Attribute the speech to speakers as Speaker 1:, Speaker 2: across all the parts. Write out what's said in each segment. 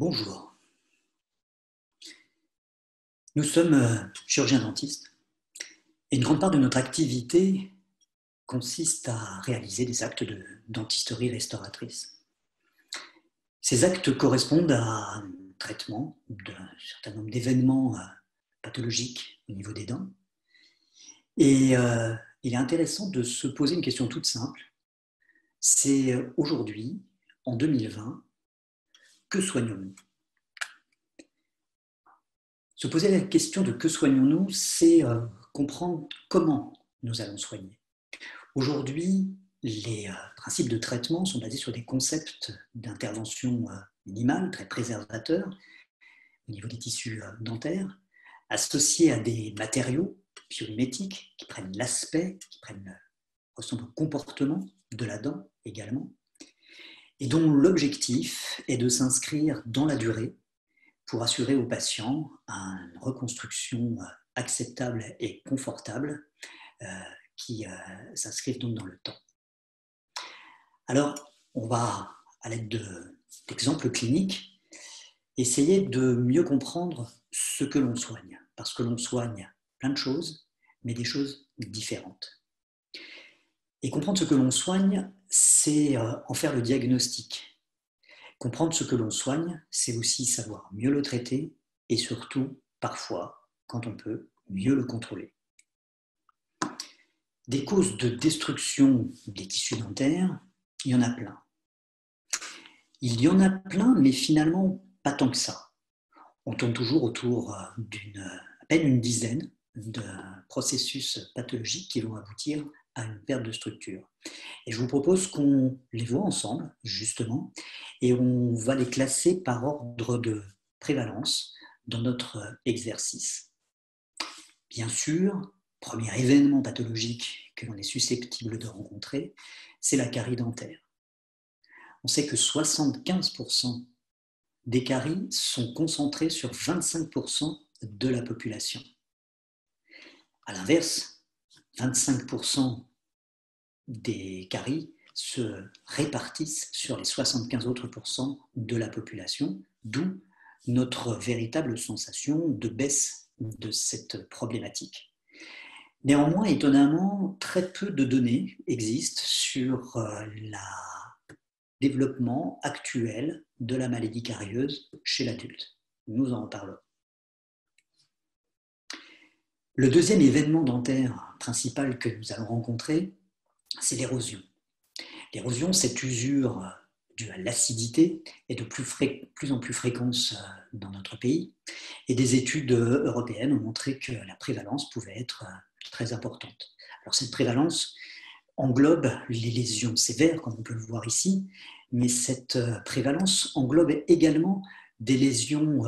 Speaker 1: Bonjour. Nous sommes euh, chirurgiens dentistes et une grande part de notre activité consiste à réaliser des actes de dentisterie restauratrice. Ces actes correspondent à un traitement d'un certain nombre d'événements euh, pathologiques au niveau des dents. Et euh, il est intéressant de se poser une question toute simple. C'est aujourd'hui, en 2020, que soignons-nous? Se poser la question de que soignons-nous, c'est euh, comprendre comment nous allons soigner. Aujourd'hui, les euh, principes de traitement sont basés sur des concepts d'intervention euh, minimale, très préservateurs, au niveau des tissus dentaires, associés à des matériaux biomimétiques qui prennent l'aspect, qui prennent ressemblent au comportement de la dent également, et dont l'objectif est de s'inscrire dans la durée pour assurer aux patients une reconstruction acceptable et confortable euh, qui euh, donc dans le temps. Alors, on va, à l'aide d'exemples cliniques, essayer de mieux comprendre ce que l'on soigne, parce que l'on soigne plein de choses, mais des choses différentes. Et comprendre ce que l'on soigne, c'est euh, en faire le diagnostic. Comprendre ce que l'on soigne, c'est aussi savoir mieux le traiter et surtout, parfois, quand on peut, mieux le contrôler. Des causes de destruction des tissus dentaires, il y en a plein. Il y en a plein, mais finalement pas tant que ça. On tourne toujours autour euh, d'une à peine une dizaine de processus pathologiques qui vont aboutir à une perte de structure. Et je vous propose qu'on les voit ensemble, justement, et on va les classer par ordre de prévalence dans notre exercice. Bien sûr, premier événement pathologique que l'on est susceptible de rencontrer, c'est la carie dentaire. On sait que 75% des caries sont concentrées sur 25% de la population. À l'inverse, 25% des caries se répartissent sur les 75 autres pourcents de la population, d'où notre véritable sensation de baisse de cette problématique. Néanmoins, étonnamment, très peu de données existent sur euh, le développement actuel de la maladie carieuse chez l'adulte. Nous en reparlerons. Le deuxième événement dentaire principal que nous allons rencontrer, c'est l'érosion. L'érosion, cette usure due à l'acidité, est de plus, en plus fréquente euh, dans notre pays. Et des études européennes ont montré que la prévalence pouvait être euh, très importante. Alors cette prévalence englobe les lésions sévères, comme on peut le voir ici, mais cette euh, prévalence englobe également des lésions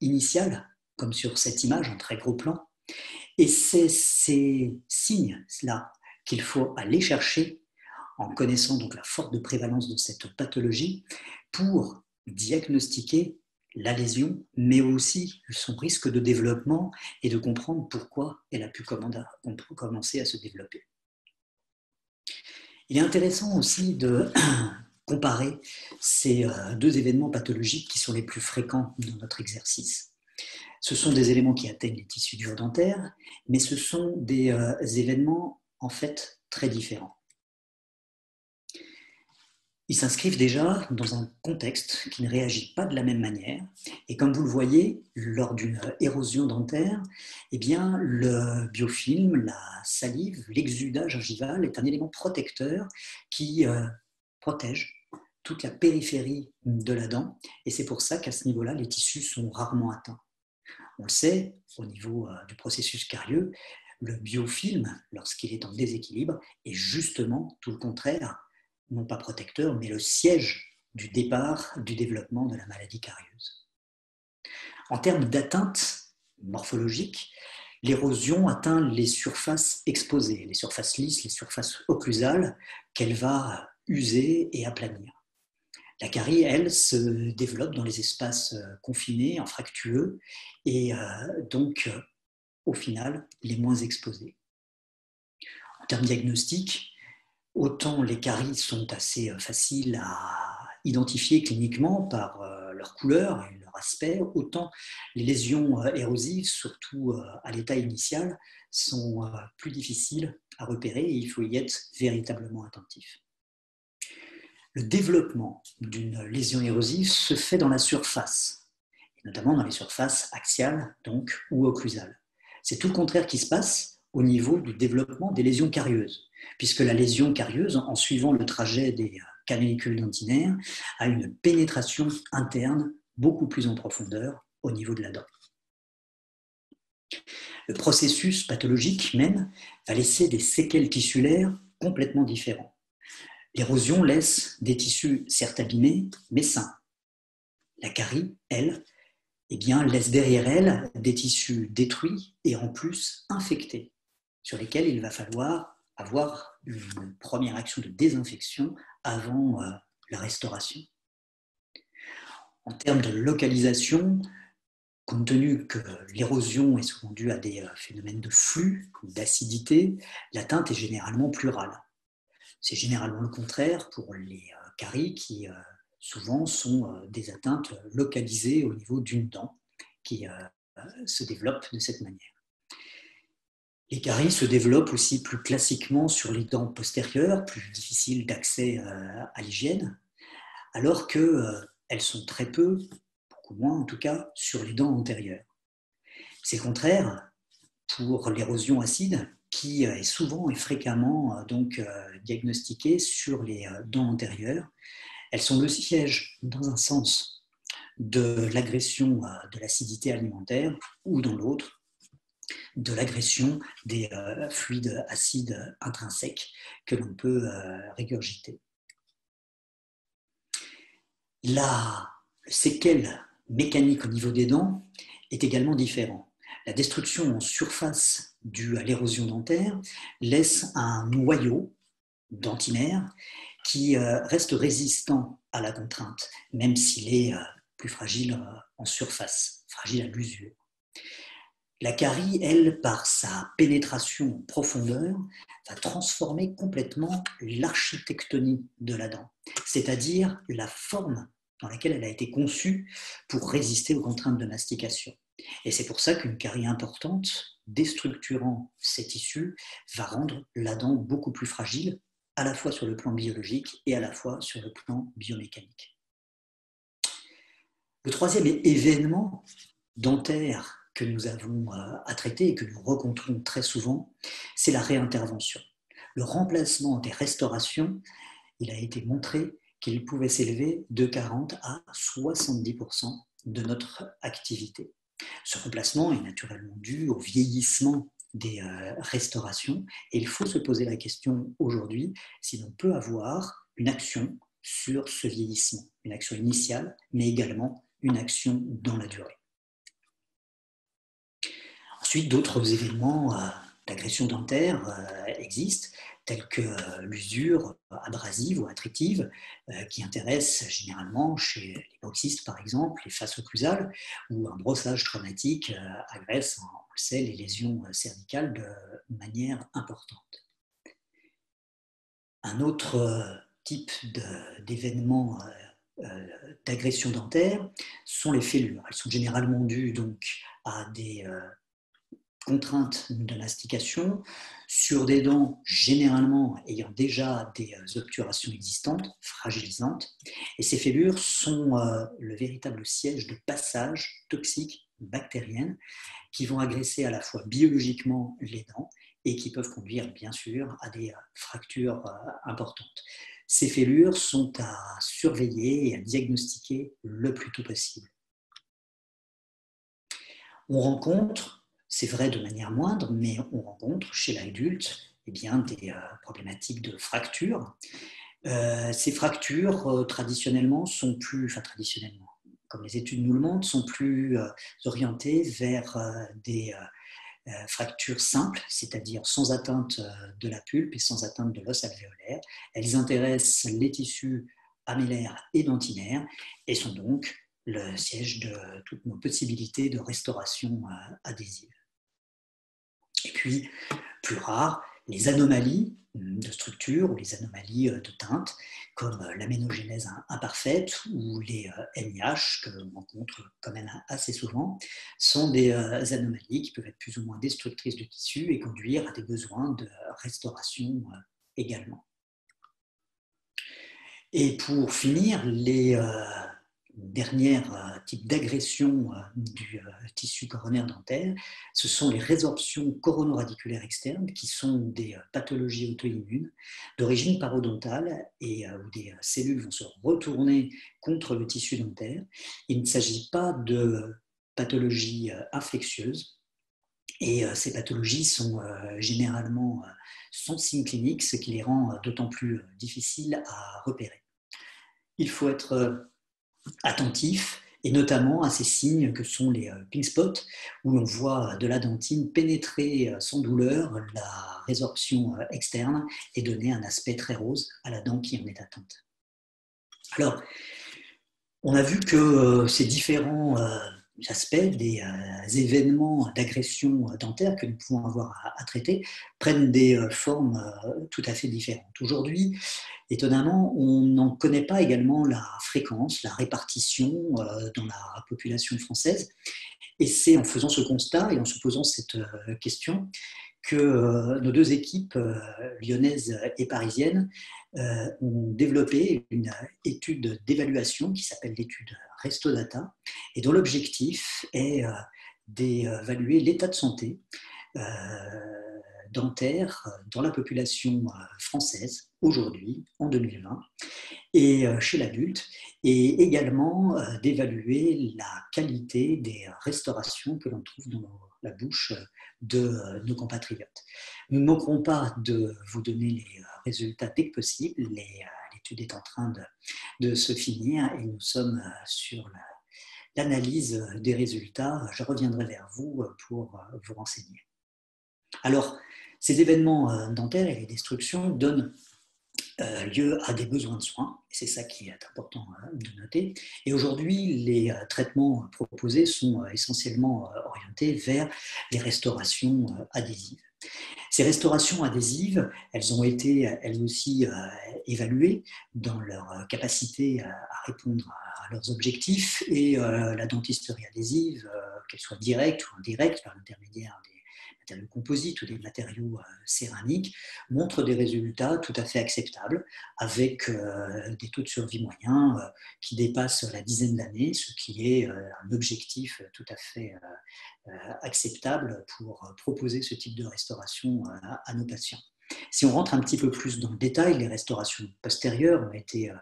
Speaker 1: initiales, comme sur cette image en très gros plan, et c'est ces signes-là qu'il faut aller chercher en connaissant donc la forte prévalence de cette pathologie pour diagnostiquer la lésion, mais aussi son risque de développement et de comprendre pourquoi elle a pu commencer à se développer. Il est intéressant aussi de comparer ces euh, deux événements pathologiques qui sont les plus fréquents dans notre exercice. Ce sont des éléments qui atteignent les tissus durs dentaires, mais ce sont des euh, événements en fait très différents. Ils s'inscrivent déjà dans un contexte qui ne réagit pas de la même manière. Et comme vous le voyez, lors d'une érosion dentaire, eh bien, le biofilm, la salive, l'exudat gingival est un élément protecteur qui euh, protège toute la périphérie de la dent. Et c'est pour ça qu'à ce niveau-là, les tissus sont rarement atteints. On le sait, au niveau euh, du processus carieux, le biofilm, lorsqu'il est en déséquilibre, est justement tout le contraire, non pas protecteur, mais le siège du départ du développement de la maladie carieuse. En termes d'atteinte morphologique, l'érosion atteint les surfaces exposées, les surfaces lisses, les surfaces occlusales, qu'elle va user et aplanir. La carie, elle, se développe dans les espaces euh, confinés, infractueux, et euh, donc, au final, les moins exposés. En termes diagnostiques, autant les caries sont assez faciles à identifier cliniquement par leur couleur et leur aspect, autant les lésions érosives, surtout à l'état initial, sont plus difficiles à repérer et il faut y être véritablement attentif. Le développement d'une lésion érosive se fait dans la surface, notamment dans les surfaces axiales donc, ou occlusales. C'est tout le contraire qui se passe au niveau du développement des lésions carieuses, puisque la lésion carieuse, en suivant le trajet des canalicule dentinaire a une pénétration interne beaucoup plus en profondeur au niveau de la dent. Le processus pathologique même va laisser des séquelles tissulaires complètement différents. L'érosion laisse des tissus certes abîmés, mais sains. La carie, elle, eh bien, laisse derrière elle des tissus détruits et en plus infectés, sur lesquels il va falloir avoir une première action de désinfection avant euh, la restauration. En termes de localisation, compte tenu que l'érosion est souvent due à des euh, phénomènes de flux, d'acidité, l'atteinte est généralement plurale. C'est généralement le contraire pour les euh, caries qui souvent sont des atteintes localisées au niveau d'une dent qui se développent de cette manière. Les caries se développent aussi plus classiquement sur les dents postérieures, plus difficiles d'accès euh, à l'hygiène, alors qu'elles euh, sont très peu, beaucoup moins en tout cas, sur les dents antérieures. C'est contraire pour l'érosion acide, qui est souvent et fréquemment euh, donc diagnostiquée sur les dents antérieures. Elles sont le siège, dans un sens, de l'agression de l'acidité alimentaire ou dans l'autre de l'agression des euh, fluides acides intrinsèques que l'on peut euh, régurgiter. La séquelle mécanique au niveau des dents est également différente. La destruction en surface due à l'érosion dentaire laisse un noyau dentinaire qui euh, reste résistant à la contrainte, même s'il est plus fragile en surface, fragile à l'usure. La carie, elle, par sa pénétration en profondeur, va transformer complètement l'architectonie de la dent, c'est-à-dire la forme dans laquelle elle a été conçue pour résister aux contraintes de mastication. Et c'est pour ça qu'une carie importante, déstructurant ces tissus, va rendre la dent beaucoup plus fragile, à la fois sur le plan biologique et à la fois sur le plan biomécanique. Le troisième événement dentaire que nous avons euh, à traiter et que nous rencontrons très souvent, c'est la réintervention. Le remplacement des restaurations, il a été montré qu'il pouvait s'élever de 40 à 70% de notre activité. Ce remplacement est naturellement dû au vieillissement des euh, restaurations. Et il faut se poser la question aujourd'hui si l'on peut avoir une action sur ce vieillissement, une action initiale, mais également une action dans la durée. Ensuite, d'autres événements euh, d'agression dentaire euh, existent, tels que euh, l'usure abrasive ou attritive, qui intéresse généralement chez les boxistes, par exemple, les faces occlusales, où un brossage traumatique agresse, on le sait, les lésions cervicales de manière importante. Un autre type d'événement d'agression dentaire sont les fêlures. Elles sont généralement dues donc à des contraintes de mastication sur des dents généralement ayant déjà des euh, obturations existantes, fragilisantes. Et ces fêlures sont euh, le véritable siège de passage toxiques bactériennes qui vont agresser à la fois biologiquement les dents et qui peuvent conduire bien sûr à des euh, fractures importantes. Ces fêlures sont à surveiller et à diagnostiquer le plus tôt possible. On rencontre c'est vrai de manière moindre, mais on rencontre chez l'adulte eh des euh, problématiques de fractures. Euh, ces fractures, euh, traditionnellement, sont plus, traditionnellement, comme les études nous le montrent, sont plus orientées vers des fractures simples, c'est-à-dire sans atteinte de la pulpe et sans atteinte de l'os alvéolaire. Elles intéressent les tissus amélaires et dentinaires et sont donc le siège de toutes nos possibilités de restauration adhésive. Puis, plus rare, les anomalies de structure ou les anomalies de teinte, comme l'aménogénèse imparfaite ou les NIH, que l'on rencontre quand même assez souvent, sont des anomalies qui peuvent être plus ou moins destructrices du tissu et conduire à des besoins de restauration également. Et pour finir, les dernier euh, type d'agression euh, du euh, tissu coronaire dentaire, ce sont les résorptions coronaradiculaires externes, qui sont des pathologies auto-immunes d'origine parodontale et où des cellules vont se retourner contre le tissu dentaire. Il ne s'agit pas de pathologies infectieuses. Et ces pathologies sont généralement sans signes cliniques, ce qui les rend d'autant plus difficiles à repérer. Il faut être attentif et notamment à ces signes que sont les euh, pink spots, où l'on voit de la dentine pénétrer euh, sans douleur la résorption euh, externe et donner un aspect très rose à la dent qui en est atteinte. Alors, on a vu que ces différents aspects des événements d'agression dentaire que nous pouvons avoir à, traiter prennent des formes tout à fait différentes. Aujourd'hui, Étonnamment, on n'en connaît pas également la fréquence, la répartition euh, dans la population française. Et c'est en faisant ce constat et en se posant cette euh, question que euh, nos deux équipes lyonnaises et parisiennes ont développé une étude d'évaluation qui s'appelle l'étude RestoData et dont l'objectif est d'évaluer l'état de santé dentaire dans la population euh, française aujourd'hui, en 2020, et euh, chez l'adulte, et également euh, d'évaluer la qualité des restaurations que l'on trouve dans la bouche de nos compatriotes. Nous ne manquerons pas de vous donner les résultats dès que possible. L'étude est en train de, se finir et nous sommes sur l'analyse des résultats. Je reviendrai vers vous pour vous renseigner. Alors, ces événements euh, dentaires et les destructions donnent euh, lieu à des besoins de soins, c'est ça qui est important hein, de noter. Et aujourd'hui, les euh, traitements proposés sont essentiellement orientés vers les restaurations adhésives. Ces restaurations adhésives, elles ont été elles aussi évaluées dans leur capacité à répondre à leurs objectifs et la dentisterie adhésive, qu'elle soit directe ou indirecte par l'intermédiaire des matériaux composites ou des matériaux euh, céramiques, montrent des résultats tout à fait acceptables, avec euh, des taux de survie moyens euh, qui dépassent la dizaine d'années, ce qui est un objectif tout à fait acceptable pour proposer ce type de restauration à nos patients. Si on rentre un petit peu plus dans le détail, les restaurations postérieures ont été euh,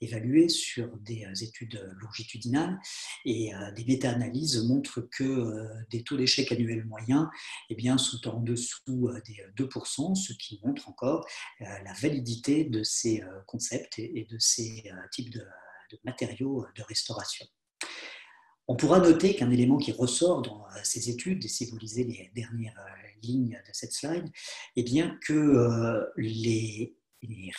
Speaker 1: évaluées sur des euh, études longitudinales et euh, des méta-analyses montrent que des taux d'échec annuels moyens eh bien, sont en dessous des 2%, ce qui montre encore la validité de ces concepts et de ces types de matériaux de restauration. On pourra noter qu'un élément qui ressort dans euh, ces études, et si vous lisez les dernières euh, lignes de cette slide, est bien que euh, les,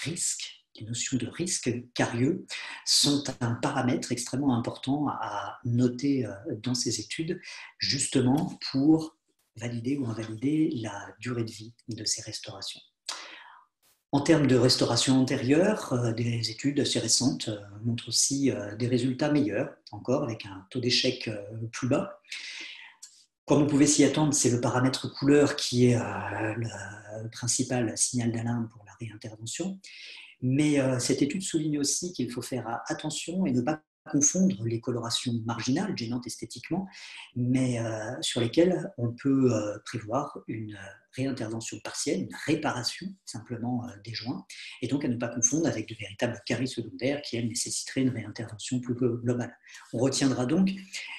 Speaker 1: risques, les notions de risque carieux sont un paramètre extrêmement important à noter dans ces études, justement pour valider ou invalider la durée de vie de ces restaurations. En termes de restauration antérieure, euh, des études assez récentes euh, montrent aussi euh, des résultats meilleurs, encore avec un taux d'échec plus bas. Comme on pouvait s'y attendre, c'est le paramètre couleur qui est le principal signal d'alarme pour la réintervention. Mais cette étude souligne aussi qu'il faut faire attention et ne pas confondre les colorations marginales, gênantes esthétiquement, mais euh, sur lesquelles on peut euh, prévoir une réintervention partielle, une réparation simplement euh, des joints, et donc à ne pas confondre avec de véritables caries secondaires qui, elles, nécessiteraient une réintervention plus globale. On retiendra donc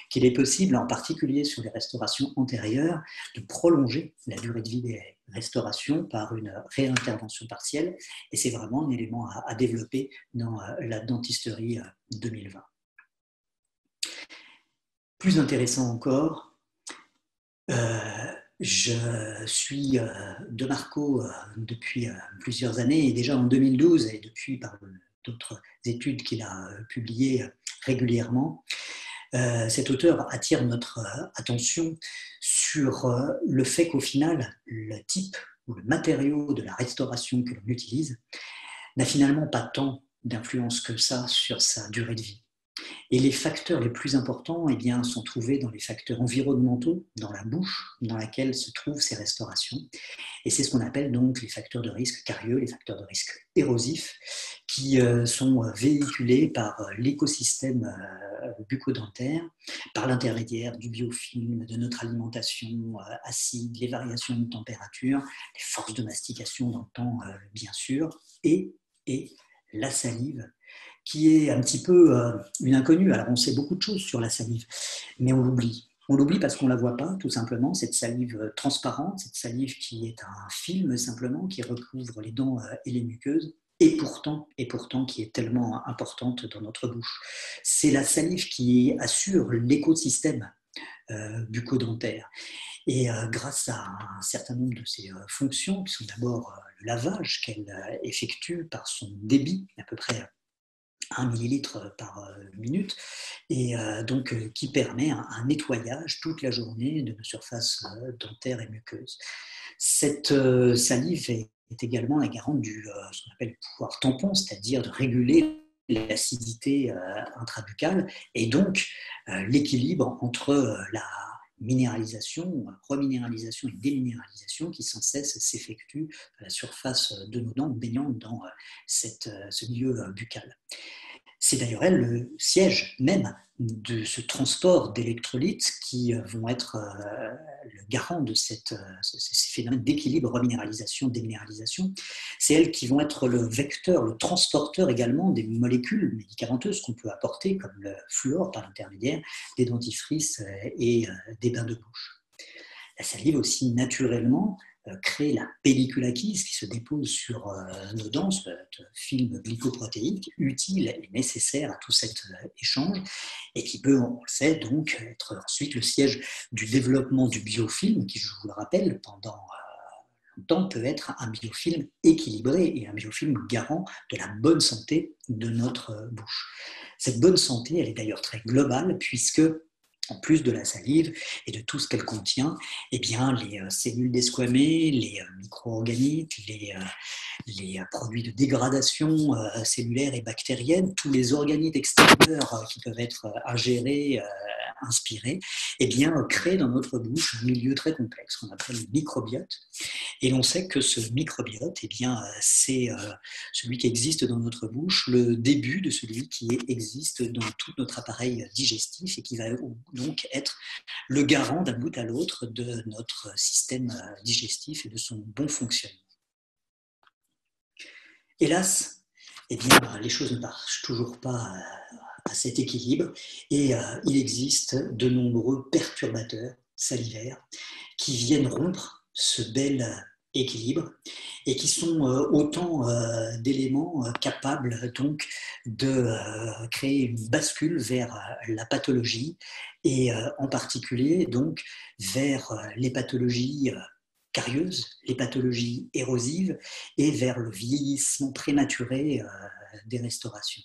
Speaker 1: qu'il est possible, en particulier sur les restaurations antérieures, de prolonger la durée de vie des restaurations par une réintervention partielle, et c'est vraiment un élément à, développer dans la dentisterie 2020. Plus intéressant encore, euh, je suis euh, de Marco euh, depuis plusieurs années et déjà en 2012 et depuis par d'autres études qu'il a publiées régulièrement. cet auteur attire notre attention sur le fait qu'au final, le type ou le matériau de la restauration que l'on utilise n'a finalement pas tant d'influence que ça sur sa durée de vie. Et les facteurs les plus importants eh bien, sont trouvés dans les facteurs environnementaux, dans la bouche dans laquelle se trouvent ces restaurations. Et c'est ce qu'on appelle donc les facteurs de risque carieux, les facteurs de risque érosifs, qui euh, sont véhiculés par euh, l'écosystème euh, bucco-dentaire, par l'intermédiaire du biofilm, de notre alimentation acide, les variations de température, les forces de mastication dans le temps, bien sûr, et, et la salive qui est un petit peu euh, une inconnue. Alors on sait beaucoup de choses sur la salive, mais on l'oublie. On l'oublie parce qu'on ne la voit pas, tout simplement, cette salive euh, transparente, cette salive qui est un film simplement, qui recouvre les dents euh, et les muqueuses, et pourtant, et pourtant qui est tellement importante dans notre bouche. C'est la salive qui assure l'écosystème bucco-dentaire. Et grâce à un certain nombre de ses fonctions, qui sont d'abord le lavage qu'elle effectue par son débit, à peu près 1 millilitre par euh, minute, et euh, donc euh, qui permet un, nettoyage toute la journée de nos surfaces dentaires et muqueuses. Cette salive est, également la garante du ce qu'on appelle le pouvoir tampon, c'est-à-dire de réguler l'acidité intrabuccale et donc l'équilibre entre la minéralisation, reminéralisation et déminéralisation qui sans cesse s'effectue à la surface de nos dents, baignant dans cette, ce milieu buccal. C'est d'ailleurs elle le siège même de ce transport d'électrolytes qui vont être le garant de cette, ces phénomènes d'équilibre, reminéralisation, déminéralisation. C'est elles qui vont être le vecteur, le transporteur également des molécules médicamenteuses qu'on peut apporter, comme le fluor par l'intermédiaire des dentifrices et des bains de bouche. La salive aussi, naturellement, euh, créer la pellicule acquise qui se dépose sur euh, nos dents, ce film glycoprotéique utile et nécessaire à tout cet euh, échange et qui peut, on le sait, donc être ensuite le siège du développement du biofilm qui, je vous le rappelle, pendant longtemps peut être un biofilm équilibré et un biofilm garant de la bonne santé de notre bouche. Cette bonne santé, elle est d'ailleurs très globale puisque en plus de la salive et de tout ce qu'elle contient, eh bien, les euh, cellules desquamées, les euh, micro-organismes, les, euh, les, produits de dégradation cellulaire et bactérienne, tous les organismes extérieurs qui peuvent être ingérés, inspirés, eh bien, créent dans notre bouche un milieu très complexe qu'on appelle le microbiote. Et l'on sait que ce microbiote, eh bien, c'est celui qui existe dans notre bouche, le début de celui qui existe dans tout notre appareil digestif et qui va donc être le garant d'un bout à l'autre de notre système euh, digestif et de son bon fonctionnement. Hélas, eh bien, les choses ne marchent toujours pas euh, à cet équilibre et euh, il existe de nombreux perturbateurs salivaires qui viennent rompre ce bel équilibre et qui sont euh, autant euh, d'éléments euh, capables donc de créer une bascule vers la pathologie et en particulier donc vers les pathologies carieuses, les pathologies érosives et vers le vieillissement prématuré des restaurations.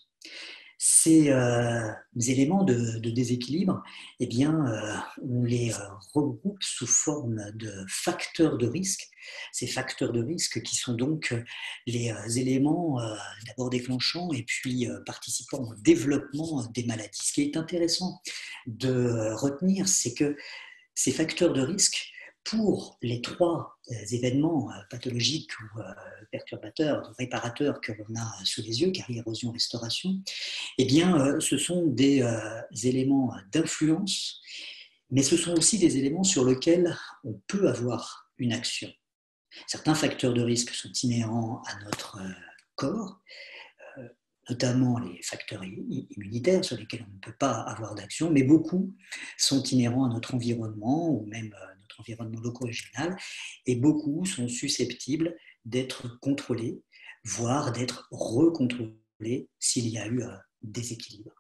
Speaker 1: Ces euh, éléments de, déséquilibre, eh bien, euh, on les euh, regroupe sous forme de facteurs de risque. Ces facteurs de risque qui sont donc les éléments d'abord déclenchants et puis participant au développement des maladies. Ce qui est intéressant de retenir, c'est que ces facteurs de risque pour les trois événements euh, pathologiques ou euh, perturbateurs, réparateurs que l'on a sous les yeux, carie, érosion, restauration, eh bien, ce sont des éléments d'influence, mais ce sont aussi des éléments sur lesquels on peut avoir une action. Certains facteurs de risque sont inhérents à notre corps, notamment les facteurs immunitaires sur lesquels on ne peut pas avoir d'action, mais beaucoup sont inhérents à notre environnement ou même environnement loco-régional, et beaucoup sont susceptibles d'être contrôlés, voire d'être recontrôlés s'il y a eu un déséquilibre.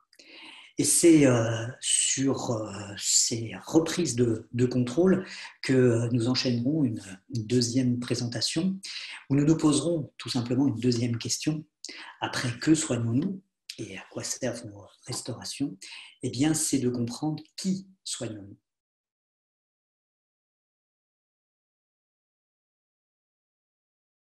Speaker 1: Et c'est euh, sur euh, ces reprises de, contrôle que nous enchaînerons une, deuxième présentation où nous nous poserons tout simplement une deuxième question. Après, que soignons-nous et à quoi servent nos restaurations? Eh bien, c'est de comprendre qui soignons-nous